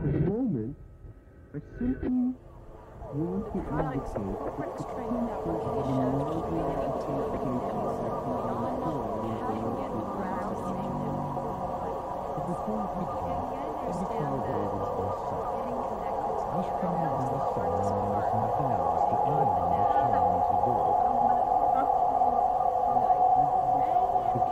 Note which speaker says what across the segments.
Speaker 1: For the moment, I simply want to indicate that the comfort of an immediate application But before we begin, let me tell you what it is myself. As from the there is nothing else that anyone will tell me to do. To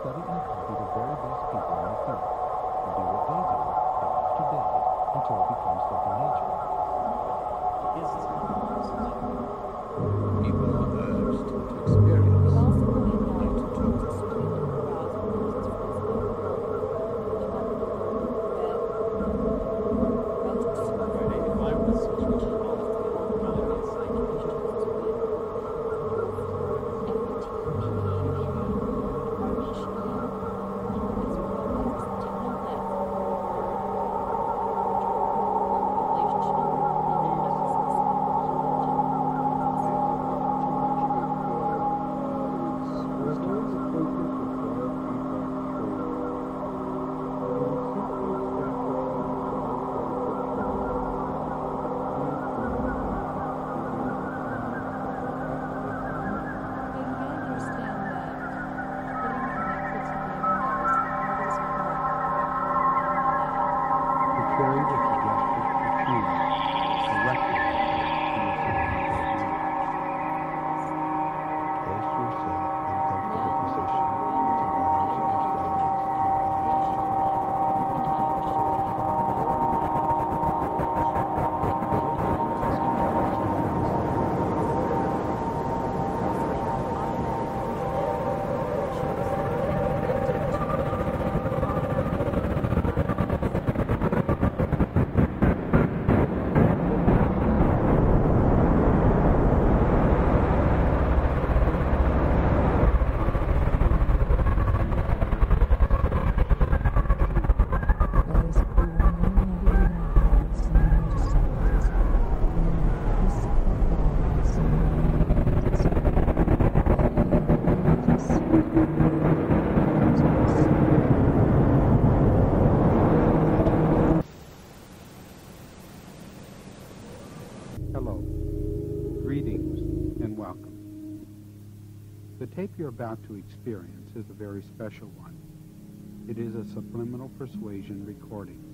Speaker 1: study and copy the very best people in the field, and do what they do day after day until it becomes second nature.
Speaker 2: People are urged to
Speaker 3: Hello. Greetings and welcome. The tape you're about to experience is a very special one. It is a subliminal persuasion recording.